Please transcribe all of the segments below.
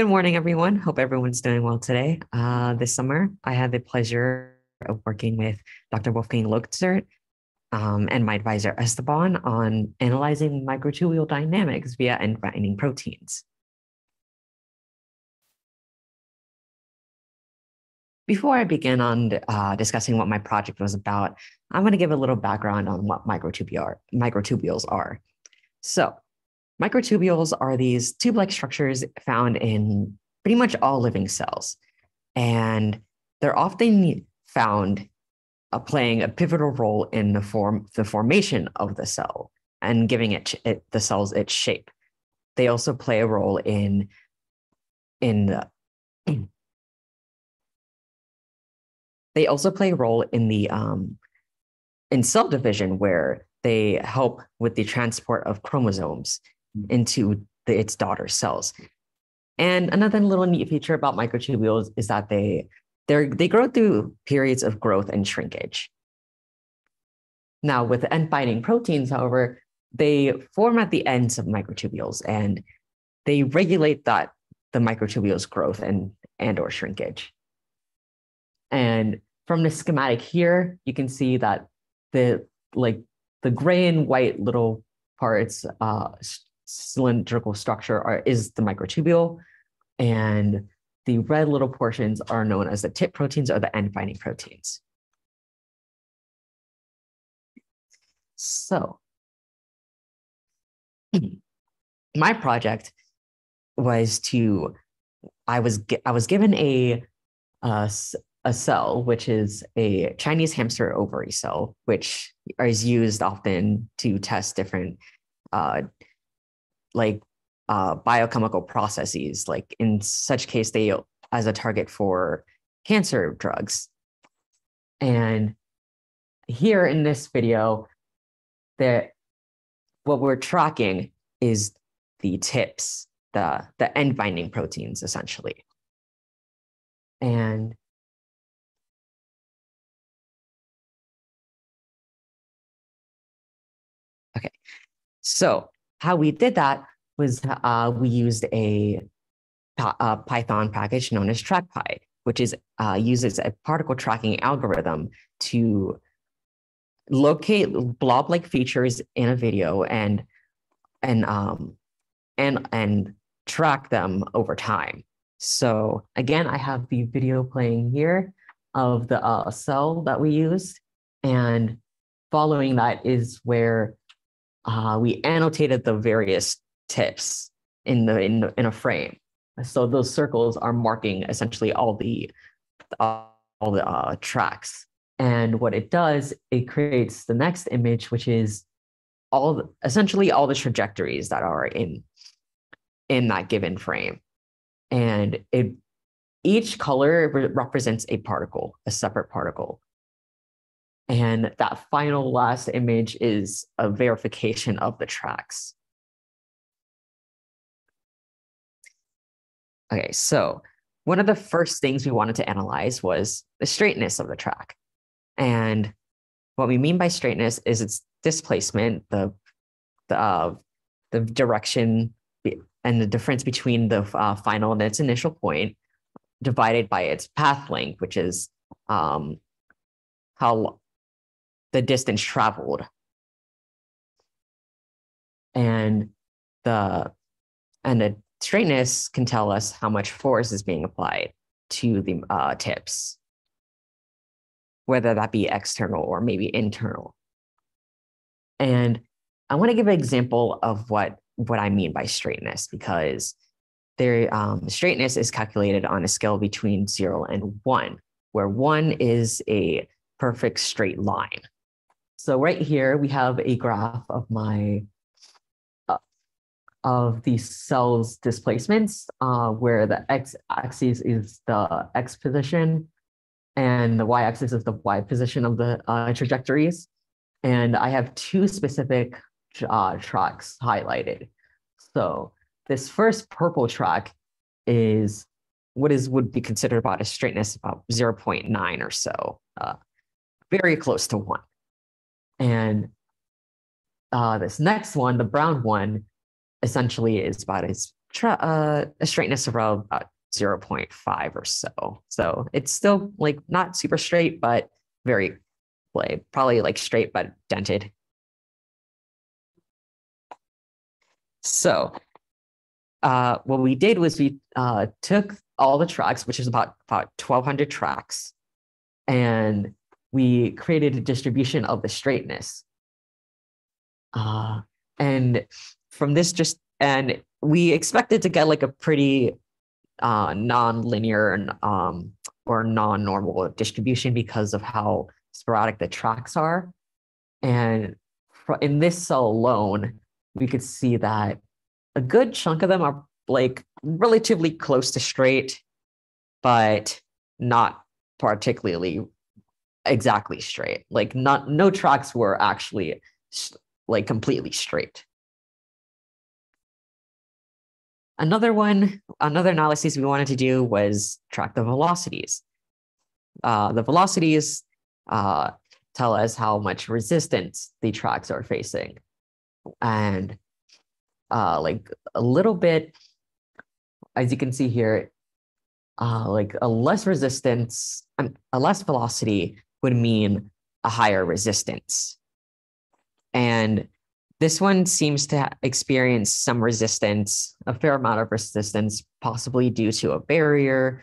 Good morning, everyone. Hope everyone's doing well today. Uh, this summer, I had the pleasure of working with Dr. Wolfgang Losert um, and my advisor Esteban on analyzing microtubule dynamics via end binding proteins. Before I begin on uh, discussing what my project was about, I'm going to give a little background on what microtubule microtubules are. So Microtubules are these tube-like structures found in pretty much all living cells. And they're often found uh, playing a pivotal role in the form the formation of the cell and giving it, it the cells its shape. They also play a role in in the, they also play a role in the um, in cell division where they help with the transport of chromosomes into the, its daughter cells. And another little neat feature about microtubules is that they they they grow through periods of growth and shrinkage. Now, with end binding proteins, however, they form at the ends of microtubules and they regulate that the microtubules growth and and or shrinkage. And from the schematic here, you can see that the like the gray and white little parts uh, cylindrical structure are, is the microtubule. And the red little portions are known as the tip proteins or the end binding proteins. So my project was to, I was, I was given a, a, cell, which is a Chinese hamster ovary cell, which is used often to test different uh, like uh, biochemical processes, like in such case, they as a target for cancer drugs. And here in this video, that what we're tracking is the tips, the, the end binding proteins, essentially. And okay, so how we did that was uh, we used a, a, Python package known as TrackPy, which is uh, uses a particle tracking algorithm to locate blob-like features in a video and and um and and track them over time. So again, I have the video playing here of the uh, cell that we used, and following that is where uh, we annotated the various tips in the in, in a frame. So those circles are marking essentially all the uh, all the uh, tracks. And what it does, it creates the next image, which is all the, essentially all the trajectories that are in in that given frame. And it each color re- represents a particle, a separate particle. And that final last image is a verification of the tracks. Okay, so one of the first things we wanted to analyze was the straightness of the track. And what we mean by straightness is its displacement, the the uh, the direction and the difference between the uh, final and its initial point divided by its path length, which is um, how the distance traveled. And the and the straightness can tell us how much force is being applied to the uh, tips, whether that be external or maybe internal. And I want to give an example of what, what I mean by straightness because their um, straightness is calculated on a scale between zero and one, where one is a perfect straight line. So right here, we have a graph of my of the cell's displacements, uh, where the x-axis is the x position and the y-axis is the y position of the uh, trajectories. And I have two specific uh, tracks highlighted. So this first purple track is what is would be considered about a straightness about 0.9 or so, uh, very close to one. And uh, this next one, the brown one, essentially is about as uh, a straightness of about 0.5 or so. So it's still like not super straight, but very like probably like straight but dented. So uh, what we did was we uh, took all the tracks, which is about about 1,200 tracks, and we created a distribution of the straightness. Uh, and from this just and we expected to get like a pretty uh, non-linear um, or non-normal distribution because of how sporadic the tracks are. And in this cell alone, we could see that a good chunk of them are like relatively close to straight, but not particularly exactly straight. Like not no tracks were actually like completely straight. Another one, another analysis we wanted to do was track the velocities. Uh, the velocities uh, tell us how much resistance the tracks are facing. And uh, like a little bit, as you can see here, uh, like a less resistance, um, a less velocity would mean a higher resistance. And this one seems to experience some resistance, a fair amount of resistance, possibly due to a barrier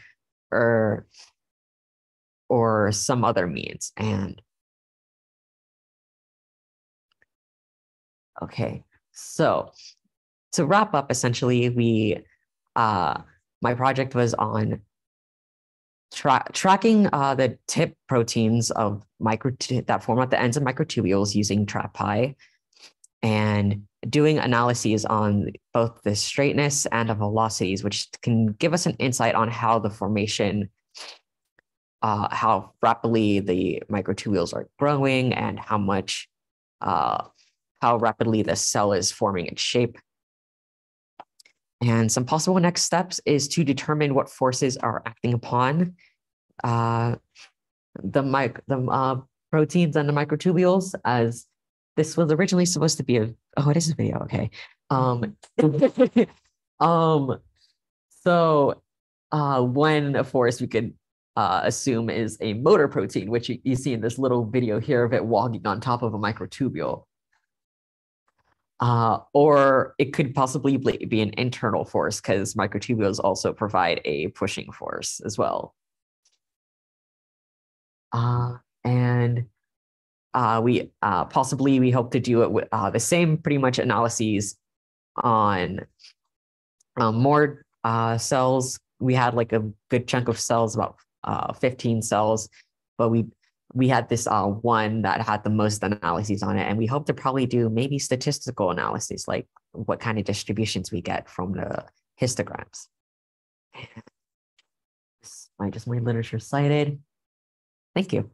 or or some other means. And okay, so to wrap up, essentially, we uh, my project was on tra tracking uh, the tip proteins of micro that form at the ends of microtubules using TrackPy and doing analyses on both the straightness and the velocities, which can give us an insight on how the formation, uh, how rapidly the microtubules are growing and how much, uh, how rapidly the cell is forming its shape. And some possible next steps is to determine what forces are acting upon uh, the, mic the uh, proteins and the microtubules as this was originally supposed to be a oh it is a video okay um um so uh a force we could uh, assume is a motor protein, which you, you see in this little video here of it walking on top of a microtubule. Uh, or it could possibly be an internal force because microtubules also provide a pushing force as well. Uh, and uh, we uh, possibly we hope to do it with uh, the same pretty much analyses on um, more uh, cells. We had like a good chunk of cells, about uh, 15 cells, but we we had this uh, one that had the most analyses on it, and we hope to probably do maybe statistical analyses, like what kind of distributions we get from the histograms. I just my literature cited. Thank you.